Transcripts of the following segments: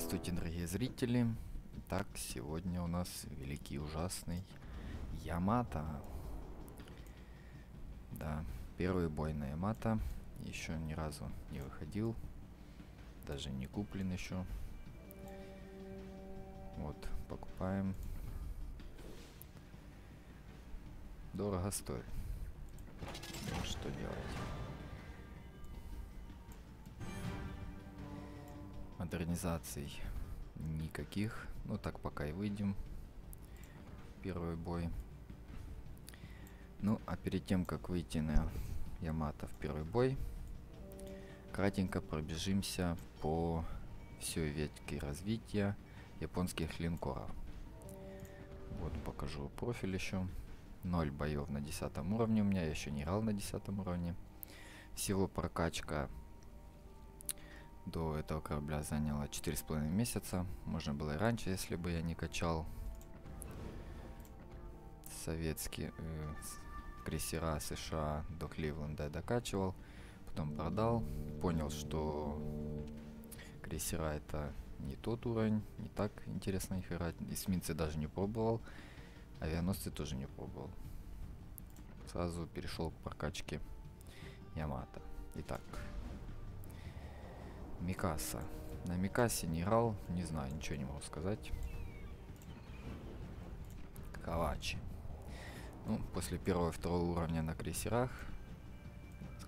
Здравствуйте, дорогие зрители. Так, сегодня у нас великий ужасный Ямато. Да, первый бой на Ямато. Еще ни разу не выходил. Даже не куплен еще. Вот, покупаем. Дорого стоит. Ну, что делать? Модернизаций никаких. Ну так пока и выйдем. Первый бой. Ну, а перед тем, как выйти на Ямато в первый бой, кратенько пробежимся по всей ветке развития японских линкоров. Вот покажу профиль еще. 0 боев на 10 уровне у меня, я еще не играл на 10 уровне. Всего прокачка до этого корабля заняла 4,5 месяца. Можно было и раньше, если бы я не качал советские э, крейсера США до Кливленда докачивал. Потом продал. Понял, что крейсера это не тот уровень, не так интересно их играть. Эсминцы даже не пробовал. Авианосцы тоже не пробовал. Сразу перешел к прокачке Ямато. Итак, Микаса. На Микасе не играл, не знаю, ничего не могу сказать. Кавачи. Ну, после первого и второго уровня на крейсерах,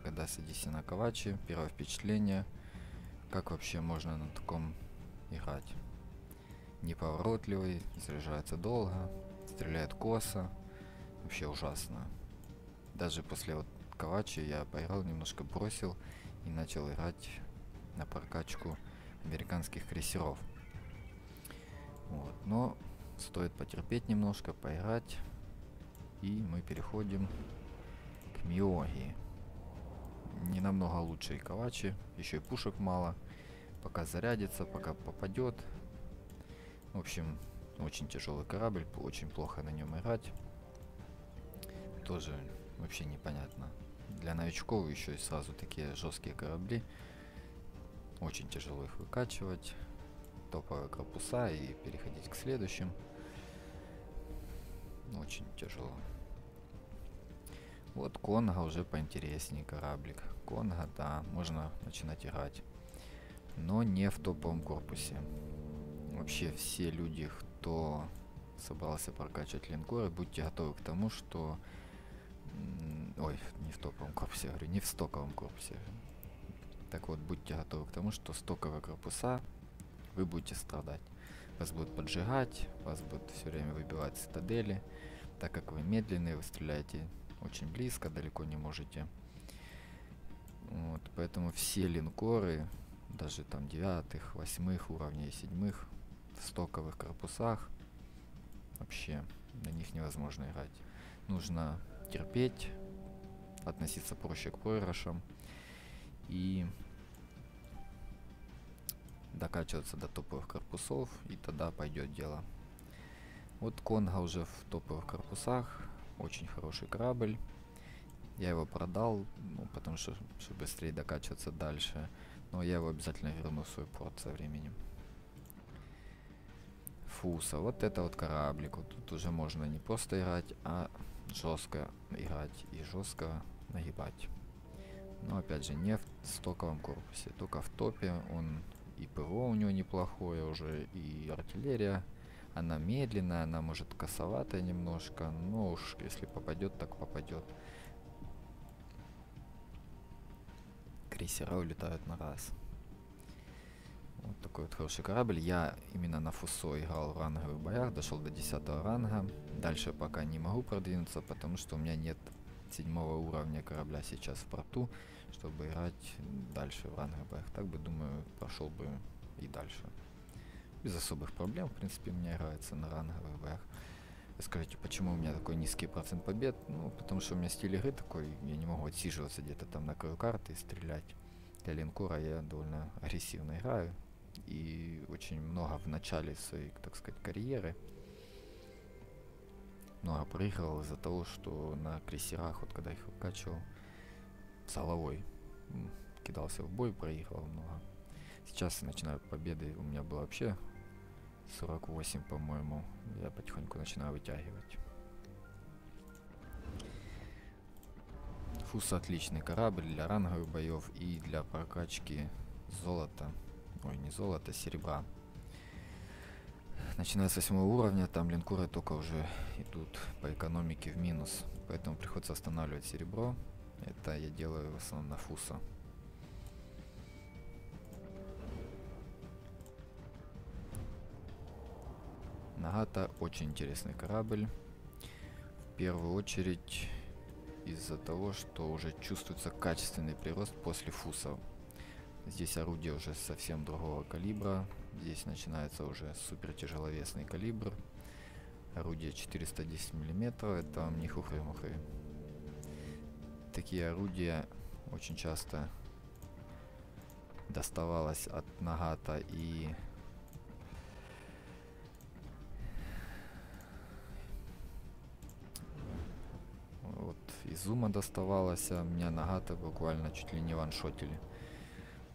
когда садись на Кавачи, первое впечатление, как вообще можно на таком играть. Неповоротливый, заряжается долго, стреляет косо, вообще ужасно. Даже после вот Кавачи я поиграл, немножко бросил и начал играть на прокачку американских крейсеров. Вот, но стоит потерпеть немножко, поиграть. И мы переходим к Миоги. Не намного лучше и Кавачи, еще и пушек мало. Пока зарядится, пока попадет. В общем, очень тяжелый корабль, очень плохо на нем играть. Тоже вообще непонятно. Для новичков еще и сразу такие жесткие корабли. Очень тяжело их выкачивать. Топовые корпуса и переходить к следующим. Очень тяжело. Вот Конга уже поинтереснее кораблик. Конга, да, можно начинать играть. Но не в топовом корпусе. Вообще все люди, кто собрался прокачивать линкоры, будьте готовы к тому, что... Ой, не в топовом корпусе, говорю, не в стоковом корпусе. Так вот, будьте готовы к тому, что стоковые корпуса вы будете страдать. Вас будут поджигать, вас будут все время выбивать цитадели, так как вы медленные, вы стреляете очень близко, далеко не можете. Вот, поэтому все линкоры, даже там девятых, восьмых уровней, седьмых, в стоковых корпусах, вообще на них невозможно играть. Нужно терпеть, относиться проще к проигрышам и докачиваться до топовых корпусов, и тогда пойдет дело. Вот Конга уже в топовых корпусах, очень хороший корабль. Я его продал, ну, потому что, чтобы быстрее докачиваться дальше. Но я его обязательно верну в свой порт со временем. Фуса, вот это вот кораблик. Вот тут уже можно не просто играть, а жестко играть и жестко нагибать. Но опять же, не в стоковом корпусе, только в топе. Он и ПВО у него неплохое уже, и артиллерия. Она медленная, она может косоватая немножко, но уж если попадет, так попадет. Крейсера улетают на раз. Вот такой вот хороший корабль. Я именно на Фусо играл в ранговых боях, дошел до 10 ранга. Дальше пока не могу продвинуться, потому что у меня нет седьмого уровня корабля сейчас в порту, чтобы играть дальше в ранговых боях. Так бы, думаю, пошел бы и дальше. Без особых проблем, в принципе, меня играется на ранговых боях. Вы скажете, почему у меня такой низкий процент побед? Ну, потому что у меня стиль игры такой, я не могу отсиживаться где-то там на краю карты и стрелять. Для линкора я довольно агрессивно играю. И очень много в начале своей, так сказать, карьеры много проигрывал из-за того, что на крейсерах, вот когда их выкачивал, соловой кидался в бой, проигрывал много. Сейчас начинаю победы. У меня было вообще 48, по-моему. Я потихоньку начинаю вытягивать. Фус отличный корабль для ранговых боев и для прокачки золота. Ой, не золота, серебра. Начиная с 8 уровня, там линкоры только уже идут по экономике в минус. Поэтому приходится останавливать серебро. Это я делаю в основном на фуса. Нагата очень интересный корабль. В первую очередь из-за того, что уже чувствуется качественный прирост после фусов. Здесь орудие уже совсем другого калибра. Здесь начинается уже супер тяжеловесный калибр. Орудие 410 миллиметров. Это вам не хухры-мухры. Такие орудия очень часто доставалось от Нагата и вот из Зума доставалось, а меня Нагата буквально чуть ли не ваншотили.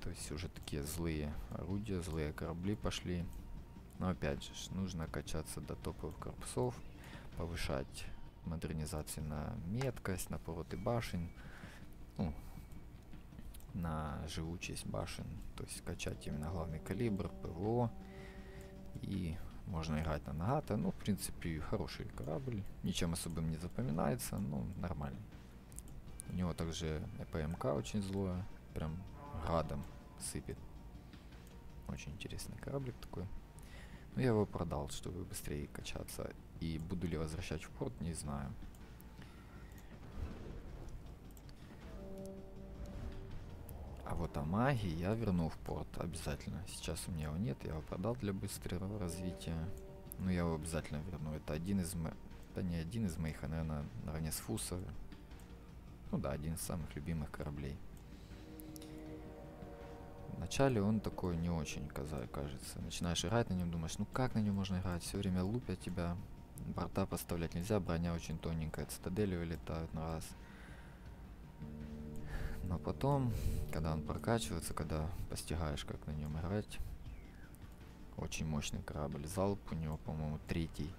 То есть уже такие злые орудия, злые корабли пошли. Но опять же, нужно качаться до топовых корпусов, повышать модернизации на меткость, на повороты башен, ну, на живучесть башен, то есть качать именно главный калибр, ПВО, и можно играть на Нагата, ну, в принципе, хороший корабль, ничем особым не запоминается, ну, нормальный. У него также ПМК очень злое, прям градом сыпет. Очень интересный кораблик такой. Но я его продал, чтобы быстрее качаться. И буду ли возвращать в порт, не знаю. А вот Амаги я верну в порт обязательно. Сейчас у меня его нет, я его продал для быстрого развития. Но я его обязательно верну. Это один из моих... Это не один из моих, а, наверное, наравне с Фусом. Ну да, один из самых любимых кораблей. Вначале он такой не очень, кажется. Начинаешь играть на нем, думаешь, ну как на нем можно играть? Все время лупят тебя. Борта поставлять нельзя, броня очень тоненькая, цитадели вылетают на раз. Но потом, когда он прокачивается, когда постигаешь, как на нем играть, очень мощный корабль. Залп у него, по-моему, третий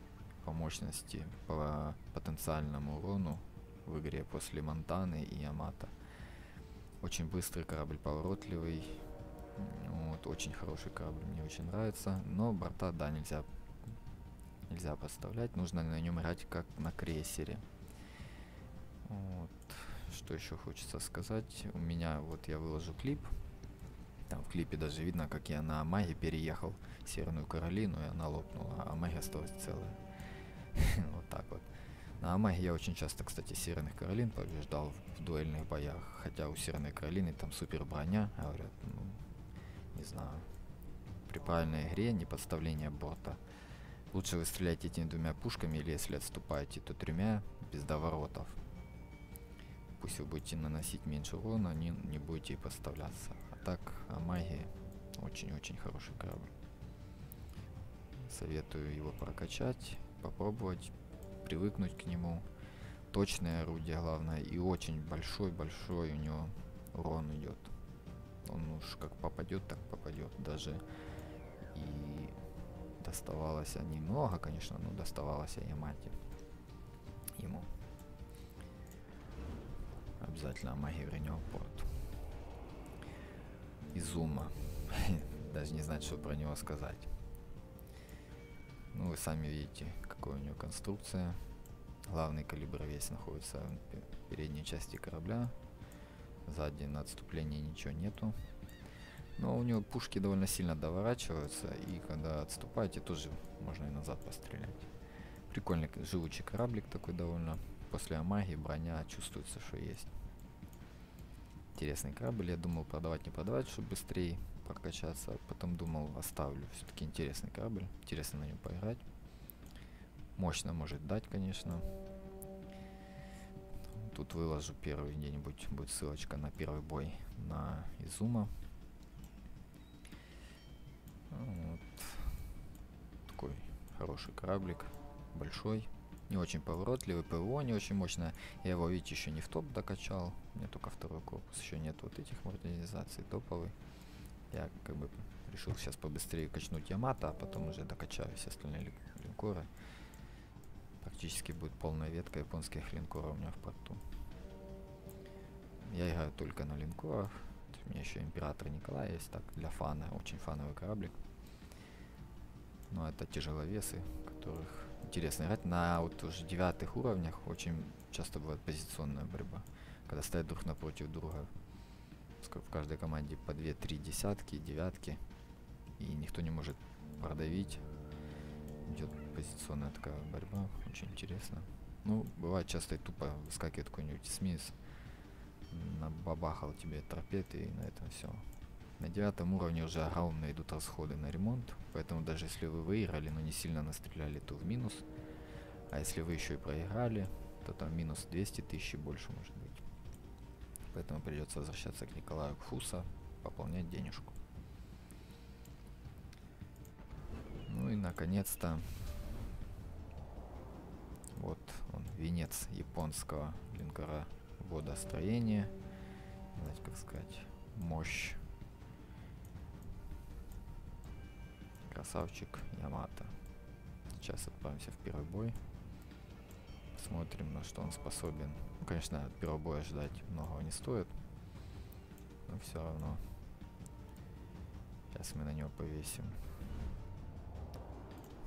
по мощности, по потенциальному урону в игре после Монтаны и Ямата. Очень быстрый корабль, поворотливый, вот, очень хороший корабль, мне очень нравится. Но борта, да, нельзя, нельзя поставлять. Нужно на нем играть как на крейсере. Вот. Что еще хочется сказать? У меня, вот я выложу клип. Там в клипе даже видно, как я на Маге переехал в Северную Каролину, и она лопнула, а Маги осталась целая. Вот так вот. На Амаге я очень часто, кстати, Северных Каролин побеждал в дуэльных боях. Хотя у Северной Каролины там супер броня, говорят, ну, не знаю, при правильной игре, не подставление бота. Лучше вы стреляете этими двумя пушками, или если отступаете, то тремя, без доворотов. Пусть вы будете наносить меньше урона, не, не будете и подставляться. А так, Амаги очень-очень хороший корабль. Советую его прокачать, попробовать, привыкнуть к нему. Точное орудие, главное, и очень большой-большой у него урон идет. Он уж как попадет, так попадет. Даже и доставалось немного, конечно, но доставалось Ямате ему. Обязательно маги вернем порт. Изума. Даже не знаю, что про него сказать. Ну, вы сами видите, какая у него конструкция. Главный калибр весь находится в передней части корабля. Сзади на отступлении ничего нету. Но у него пушки довольно сильно доворачиваются, и когда отступаете, тоже можно и назад пострелять. Прикольный живучий кораблик такой довольно. После Амаги броня чувствуется, что есть. Интересный корабль. Я думал продавать, не продавать, чтобы быстрее прокачаться. Потом думал, оставлю. Все-таки интересный корабль. Интересно на нем поиграть. Мощно может дать, конечно. Тут выложу первый где-нибудь, будет ссылочка на первый бой на Изума. Вот. Такой хороший кораблик, большой, не очень поворотливый, ПВО не очень мощное. Я его, видите, еще не в топ докачал, меня только второй корпус, еще нет вот этих модернизаций топовый. Я как бы решил сейчас побыстрее качнуть Ямато, а потом уже докачаю все остальные ли линкоры. Практически будет полная ветка японских линкоров у меня в порту. Я играю только на линкорах. У меня еще Император Николай есть, так, для фана, очень фановый кораблик. Но это тяжеловесы, которых интересно играть. На вот уже девятых уровнях очень часто бывает позиционная борьба, когда стоят друг напротив друга. В каждой команде по 2-3 десятки, девятки, и никто не может продавить. Идет позиционная такая борьба, очень интересно. Ну, бывает часто и тупо выскакивает какой-нибудь СМИС, набабахал тебе торпеды и на этом все. На девятом уровне уже огромные идут расходы на ремонт, поэтому даже если вы выиграли, но не сильно настреляли, то в минус. А если вы еще и проиграли, то там минус 200 тысяч больше может быть. Поэтому придется возвращаться к Николаю Кфуса, пополнять денежку. Ну и наконец-то вот он, венец японского линкора водостроения. Знаете, как сказать, мощь Красавчик Ямато. Сейчас отправимся в первый бой. Посмотрим, на что он способен. Ну, конечно, от первого боя ждать многого не стоит. Но все равно. Сейчас мы на него повесим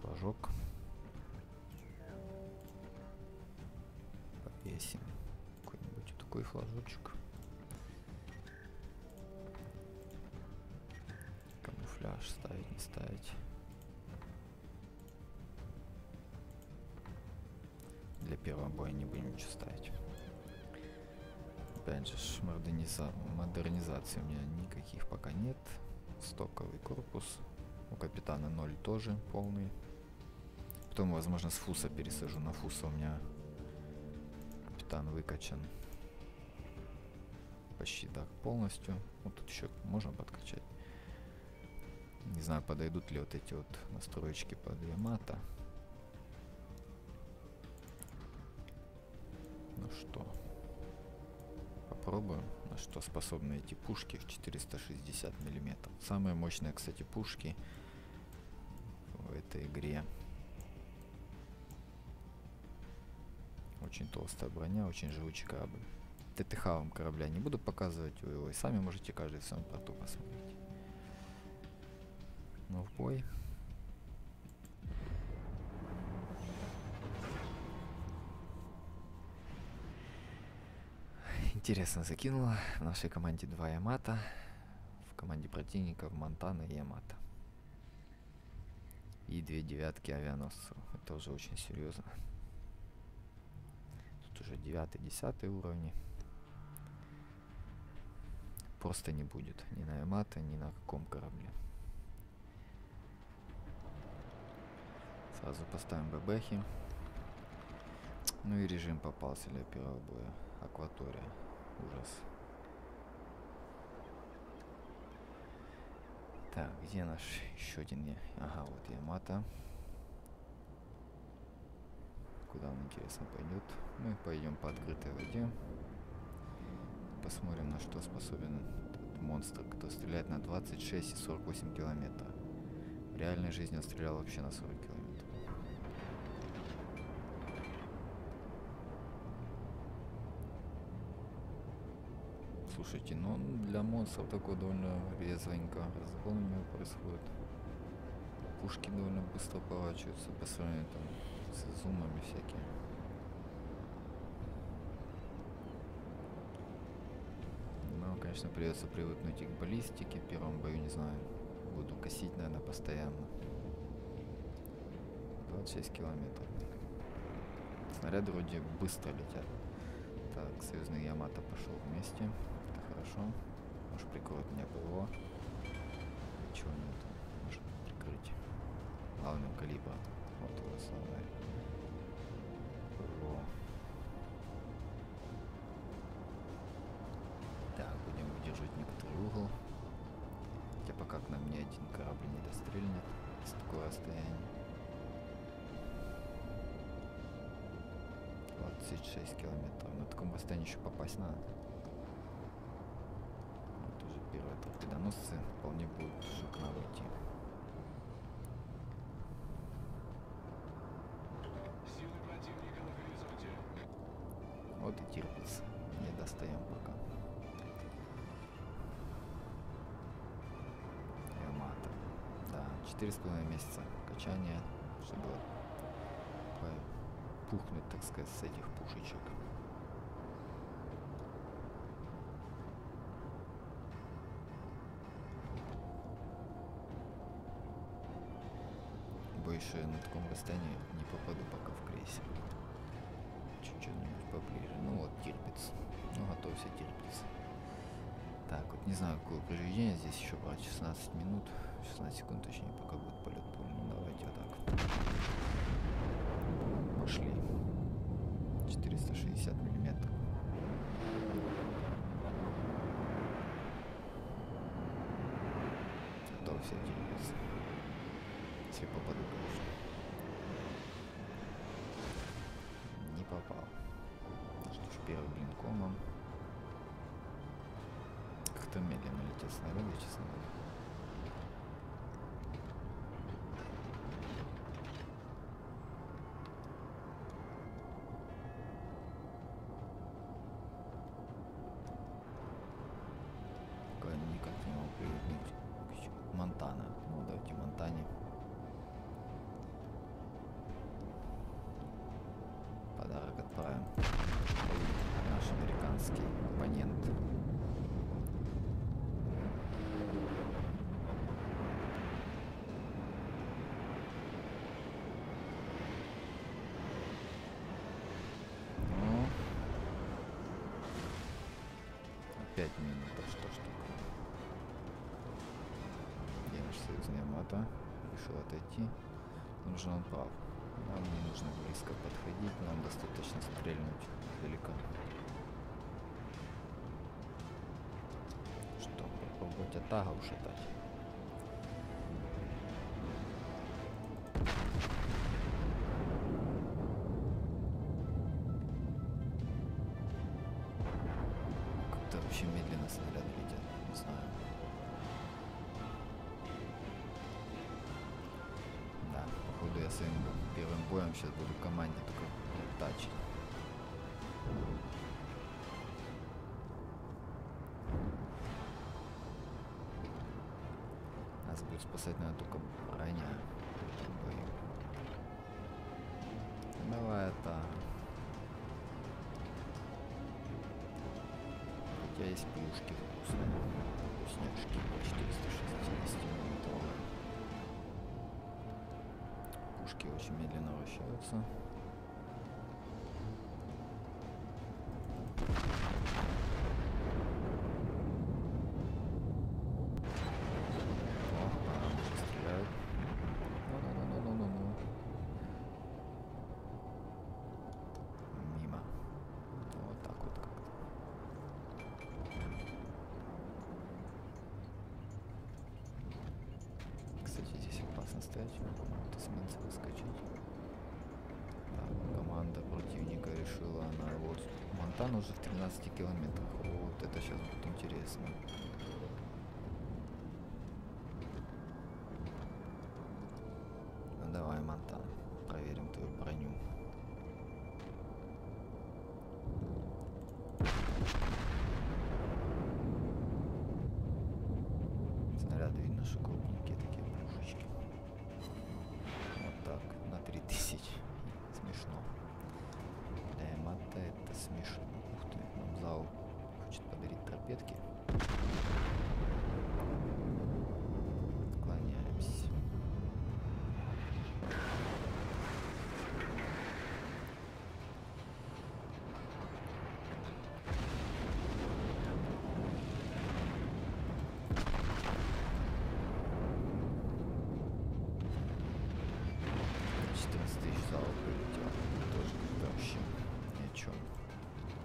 флажок. Повесим какой-нибудь такой флажочек. камуфляж ставить, не ставить. Для первого боя не будем ничего ставить. Опять же, модерниза модернизации у меня никаких пока нет. Стоковый корпус. У капитана 0 тоже полный. Потом, возможно, с фуса пересажу. На фуса у меня капитан выкачан почти так полностью. Вот тут еще можно подкачать. Не знаю, подойдут ли вот эти вот настроечки под Ямато. Ну что, попробуем, на что способны эти пушки в 460 миллиметров. Самые мощные, кстати, пушки в этой игре. Очень толстая броня, очень живучий корабль. ТТХ вам корабля не буду показывать, вы его и сами можете каждый в своем порту посмотреть. Ну, в бой. Интересно закинула. В нашей команде два Ямата. В команде противников Монтана и Ямата. И две девятки авианосцев. Это уже очень серьезно. Уже девятый, десятый уровни. Просто не будет ни на Ямата, ни на каком корабле. Сразу поставим бэбэхи. Ну и режим попался для первого боя. Акватория. Ужас. Так, где наш еще один? Ага, вот Ямато. Куда он, интересно, пойдет? Мы пойдем по открытой воде. Посмотрим, на что способен этот монстр, который стреляет на 26 и 48 километров. В реальной жизни он стрелял вообще на 40 километров. Слушайте, ну для монстров такое довольно резвенько. Разгон у него происходит. Пушки довольно быстро поворачиваются по сравнению там с зумами всякими. Ну, конечно, придется привыкнуть и к баллистике. В первом бою, не знаю, буду косить, наверное, постоянно. 26 километров. Снаряды вроде быстро летят. Так, союзный Ямато пошел вместе хорошо. Может прикроет меня ПВО. Чего нет? Может прикрыть. Главным калибра. Вот самое. ПВО. Так, будем удерживать некоторый угол. Хотя пока к нам ни один корабль не дострельнет с такого расстояния. 26 километров. На таком расстоянии еще попасть надо. торпедоносцы вполне будут с окна выйти. Силы противника на горизонте. Вот и терпится. Не достаем пока. Ямато. Да, четыре с половиной месяца качания, чтобы пухнуть, так сказать, с этих пушечек. Больше на таком расстоянии не попаду пока в крейсер. Поближе. Ну вот, терпится. Ну, готовься, терпится. Так, вот не знаю, какое повреждение здесь еще брать. 16 минут, 16 секунд, точнее, пока будет полет пули. Ну, давайте вот так. Пошли. 460 миллиметров. Готовься, терпится. Если попаду, конечно. Не попал. Что ж, первый блин комом. Как-то медленно летят снаряды, честно говоря. Опять минута, что ж такое. Я наш союзный Ямато решил отойти. Нужно он прав. Нам не нужно близко подходить, нам достаточно стрельнуть далеко. Что, попробовать атага ушатать? Боем сейчас буду команде только тачить. Нас будет спасать, наверное, только броня. бою. Давай это. Хотя есть плюшки вкусные. Вкусняшки. Пушки очень медленно вращаются. Кстати, здесь опасно стоять. Эсминцы выскочить. Так, команда противника решила она вот Монтана уже в 13 километрах. Вот это сейчас будет интересно. Давай, Монтан, проверим твою броню. Снаряды видно, что крупненькие такие пушечки. Вот так, на 3000. Смешно. Для Ямато это смешно. Ух ты, нам зал хочет подарить торпедки. Отклоняемся. Четырнадцать тысяч залов прилетел. Тоже как-то вообще ни о чем.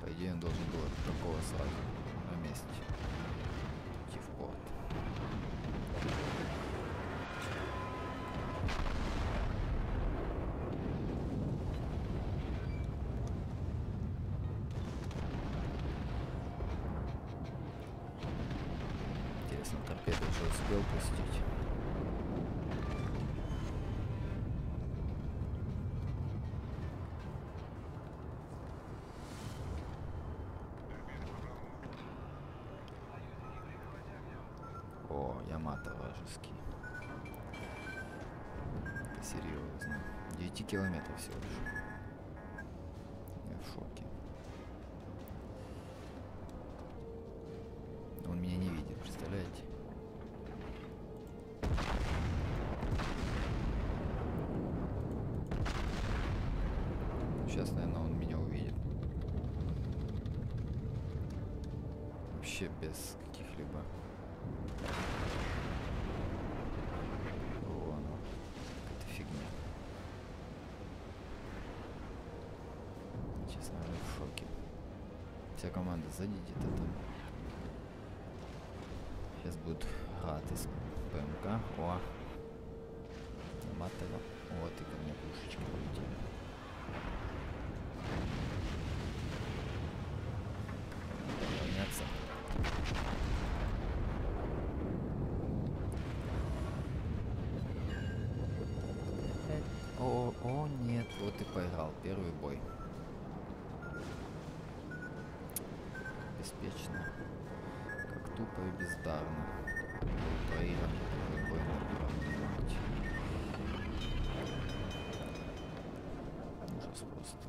По идее он должен был от такого сразу на месте идти в порт. Интересно, Интересно, торпеду уже успел пустить. Шоке. Он меня не видит, представляете? Сейчас, наверное, он меня увидит. Вообще без каких-либо... Вон он. Какая-то фигня. Честно говоря, в шоке. Вся команда сзади-то там. Сейчас будет град из ПМК. О! Матова. Вот и ко мне пушечки полетели. Поменяться. Э, О, о, нет, вот и поиграл. Первый бой. Беспечно. Как тупо и бездарно. Первом минуте. Ужас просто.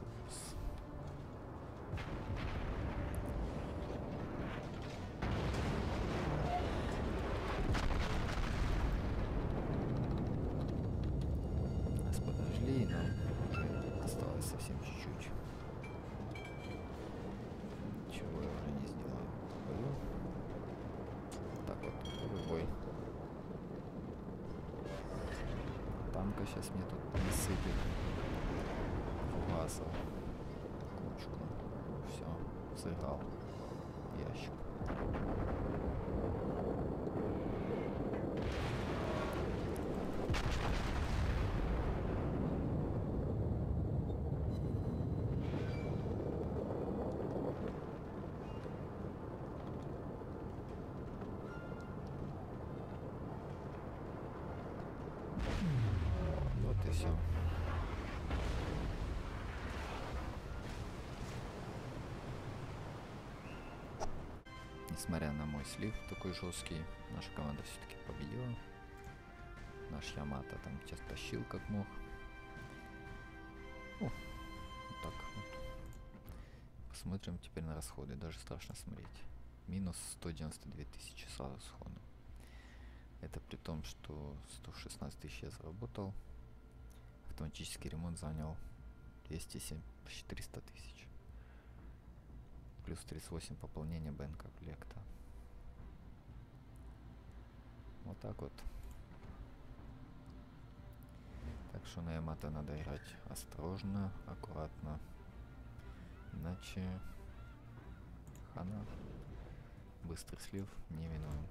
Так вот, первый бой. Танка сейчас мне тут не сыпет. Фугасов. Кучку. Все, сыграл. Ящик. Вот и все. Несмотря на мой слив такой жесткий, наша команда все-таки победила. Наш Ямато там сейчас тащил как мог. О, вот так вот. Посмотрим теперь на расходы, даже страшно смотреть. Минус 192 тысячи сразу сходу. Это при том, что 116 тысяч я заработал. Автоматический ремонт занял 207, почти 300 тысяч. Плюс 38 пополнение БНК коллекта. Вот так вот. Так что на Ямато надо играть осторожно, аккуратно. Иначе хана. Быстрый слив неминуем.